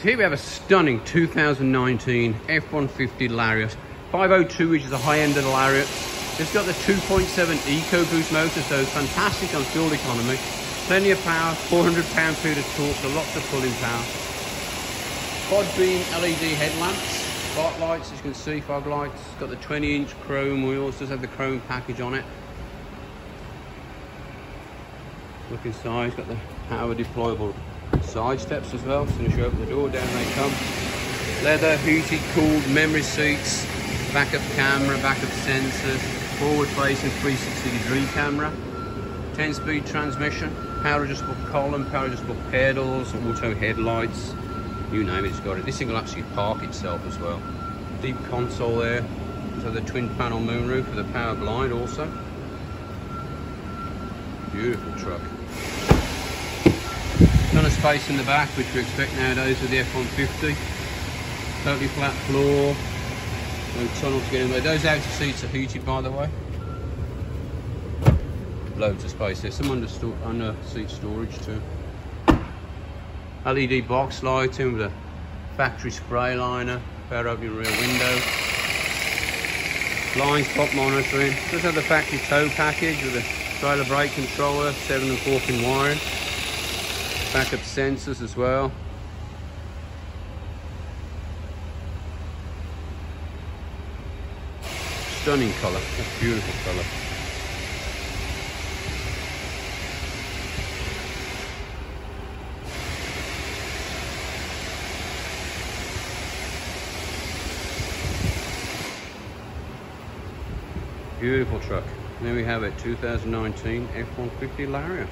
So here we have a stunning 2019 F-150 Lariat. 502, which is the high end of the Lariat. It's got the 2.7 EcoBoost motor, so fantastic on fuel economy. Plenty of power, 400 pound feet of torque, so lots of pulling power. Quad beam LED headlamps, spotlights, as you can see, fog lights. It's got the 20 inch chrome wheels, does have the chrome package on it. Look inside, it's got the power deployable side steps as well. As soon as you open the door, down they come. Leather, heated, cooled, memory seats, backup camera, backup sensors, forward facing 360 degree camera, 10 speed transmission, power adjustable column, power adjustable pedals, auto headlights, you name it, it's got it. This thing will actually park itself as well. Deep console there, so the twin panel moonroof with a power blind also. Beautiful truck. Ton of space in the back, which we expect nowadays with the F-150. Totally flat floor, no tunnel to get in there. Those outer seats are heated, by the way. Loads of space there. Some under, under seat storage too. LED box lighting with a factory spray liner, power opening rear window. Blind spot monitoring. Does have the factory tow package with a trailer brake controller, 7 and 4 pin wiring. Backup sensors as well. Stunning colour, a beautiful colour. Beautiful truck. There we have it, 2019 F-150 Lariat.